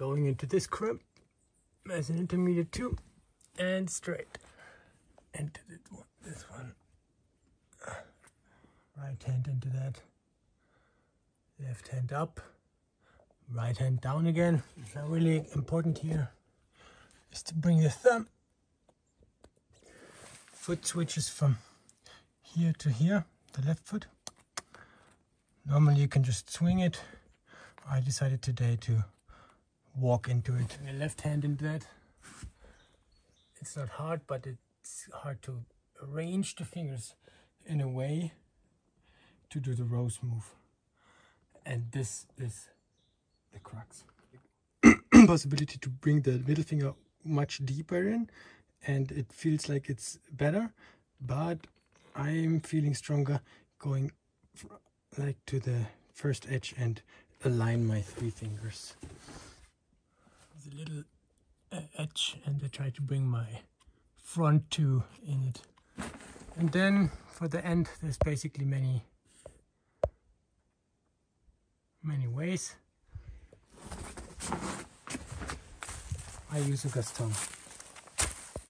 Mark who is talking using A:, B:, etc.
A: going into this crimp as an intermediate two and straight into this one, this one. Right hand into that, left hand up, right hand down again. Now really important here is to bring the thumb. Foot switches from here to here, the left foot. Normally you can just swing it. I decided today to walk into it. Left hand into that. It's not hard, but it's hard to arrange the fingers in a way to do the rose move. And this is the crux. Possibility to bring the middle finger much deeper in and it feels like it's better, but I'm feeling stronger going like to the first edge and align my three fingers. A little uh, edge and I try to bring my front two in it. And then for the end there's basically many many ways. I use a Gaston.